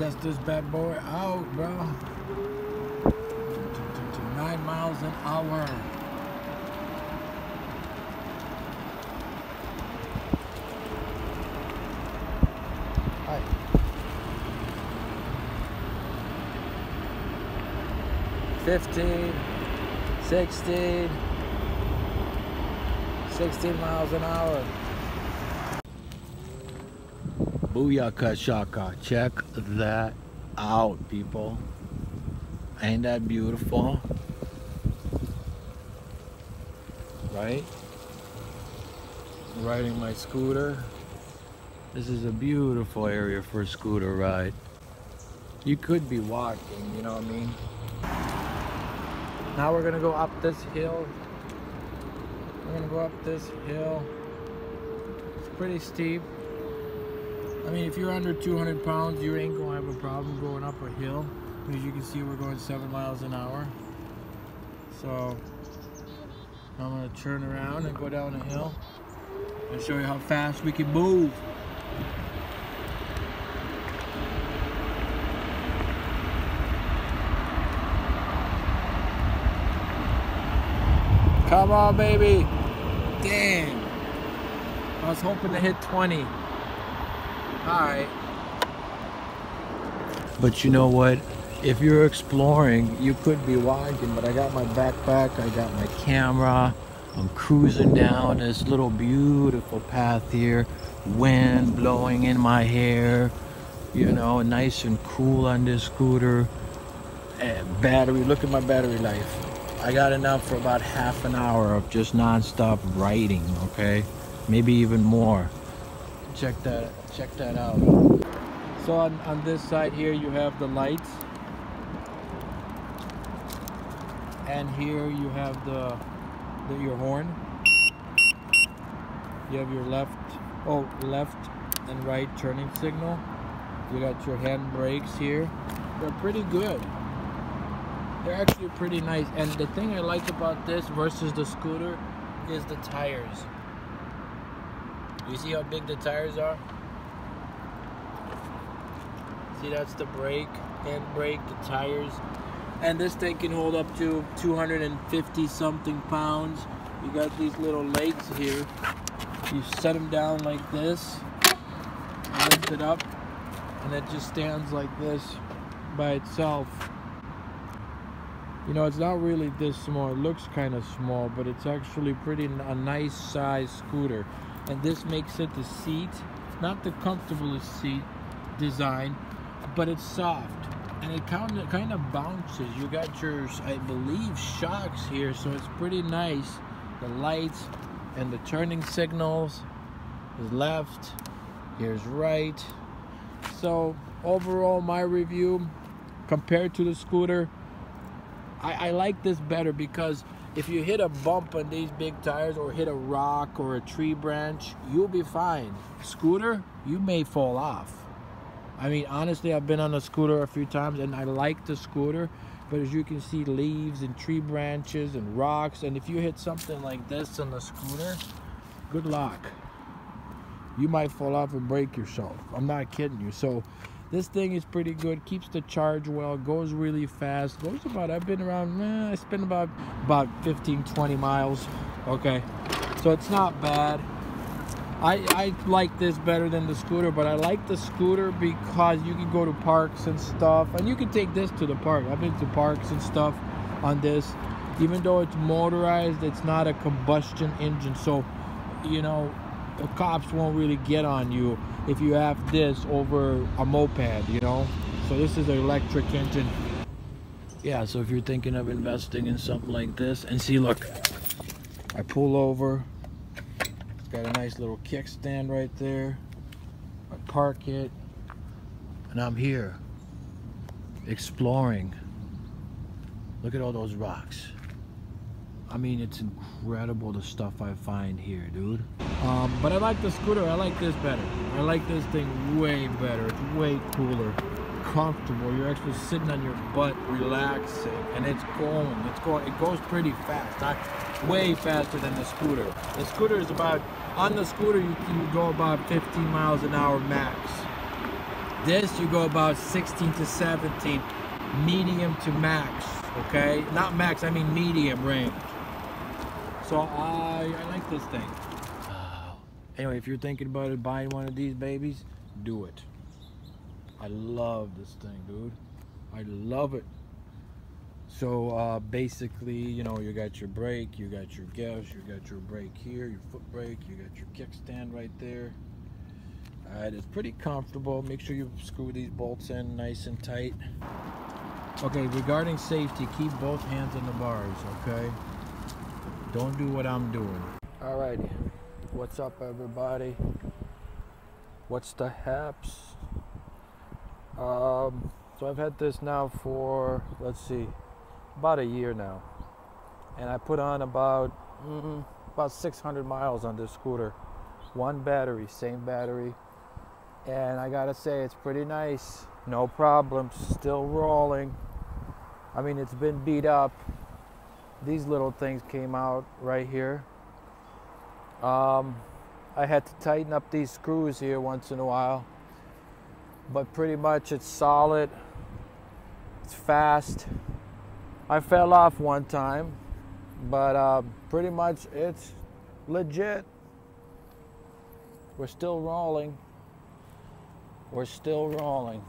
test this bad boy out, bro. To, to, to nine miles an hour. Hi. Fifteen, sixteen, sixteen miles an hour. Booyaka shaka. Check that out, people. Ain't that beautiful? Right? Riding my scooter. This is a beautiful area for a scooter ride. You could be walking, you know what I mean? Now we're gonna go up this hill. We're gonna go up this hill. It's pretty steep. I mean, if you're under 200 pounds, you ain't gonna have a problem going up a hill. As you can see, we're going seven miles an hour. So, I'm gonna turn around and go down a hill and show you how fast we can move. Come on, baby. Damn. I was hoping to hit 20. Alright. But you know what? If you're exploring, you could be walking, but I got my backpack, I got my camera, I'm cruising down this little beautiful path here, wind blowing in my hair, you know, nice and cool on this scooter. And battery, look at my battery life. I got enough for about half an hour of just non-stop riding, okay? Maybe even more. Check that check that out. So on, on this side here you have the lights. And here you have the, the your horn. You have your left oh left and right turning signal. You got your hand brakes here. They're pretty good they're actually pretty nice and the thing I like about this versus the scooter is the tires you see how big the tires are see that's the brake hand brake the tires. And this thing can hold up to 250 something pounds. You got these little legs here. You set them down like this lift it up and it just stands like this by itself. You know it's not really this small. It looks kind of small but it's actually pretty a nice size scooter. And this makes it the seat not the comfortablest seat design but it's soft and it kind of kind of bounces you got your i believe shocks here so it's pretty nice the lights and the turning signals is left here's right so overall my review compared to the scooter I, I like this better because if you hit a bump on these big tires or hit a rock or a tree branch, you'll be fine. Scooter, you may fall off. I mean, honestly, I've been on a scooter a few times and I like the scooter, but as you can see, leaves and tree branches and rocks, and if you hit something like this on the scooter, good luck. You might fall off and break yourself. I'm not kidding you. So this thing is pretty good keeps the charge well goes really fast goes about i've been around eh, i spent about about 15 20 miles okay so it's not bad I, I like this better than the scooter, but I like the scooter because you can go to parks and stuff, and you can take this to the park. I've been to parks and stuff on this. Even though it's motorized, it's not a combustion engine, so you know the cops won't really get on you if you have this over a moped, you know? So this is an electric engine. Yeah, so if you're thinking of investing in something like this, and see, look, I pull over. Got a nice little kickstand right there. I park it, and I'm here, exploring. Look at all those rocks. I mean, it's incredible the stuff I find here, dude. Um, but I like the scooter. I like this better. I like this thing way better. It's way cooler, comfortable. You're actually sitting on your butt, relaxing, and it's going. It's going. It goes pretty fast. Not way faster than the scooter. The scooter is about on the scooter you can go about 15 miles an hour max. This you go about 16 to 17, medium to max, okay? Not max, I mean medium range. So I, I like this thing. Anyway, if you're thinking about it, buying one of these babies, do it. I love this thing, dude. I love it. So uh, basically, you know, you got your brake, you got your gas, you got your brake here, your foot brake, you got your kickstand right there. Alright, it's pretty comfortable. Make sure you screw these bolts in nice and tight. Okay, regarding safety, keep both hands on the bars, okay? Don't do what I'm doing. Alrighty, what's up everybody? What's the haps? Um, so I've had this now for, let's see, about a year now. And I put on about, mm, about 600 miles on this scooter. One battery, same battery. And I gotta say, it's pretty nice. No problems, still rolling. I mean, it's been beat up. These little things came out right here. Um, I had to tighten up these screws here once in a while. But pretty much it's solid. It's fast. I fell off one time, but uh, pretty much it's legit. We're still rolling. We're still rolling.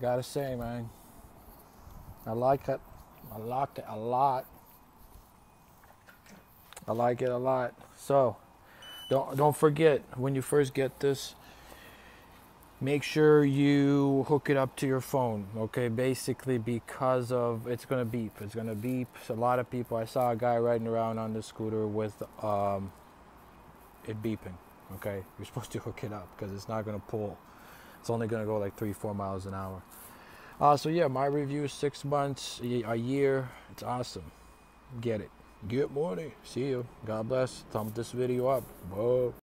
Gotta say, man, I like it. I like it a lot. I like it a lot. So, don't don't forget when you first get this, make sure you hook it up to your phone okay? Basically because of it's gonna beep. It's gonna beep. So a lot of people i saw a guy riding around on the scooter with um, it beeping okay? You're supposed to hook it up because it's not gonna pull. It's only gonna go like three four miles an hour. Uh, so yeah my review six months a year. It's awesome. Get it. Get money see you. God bless. Thumb this video up. Whoa.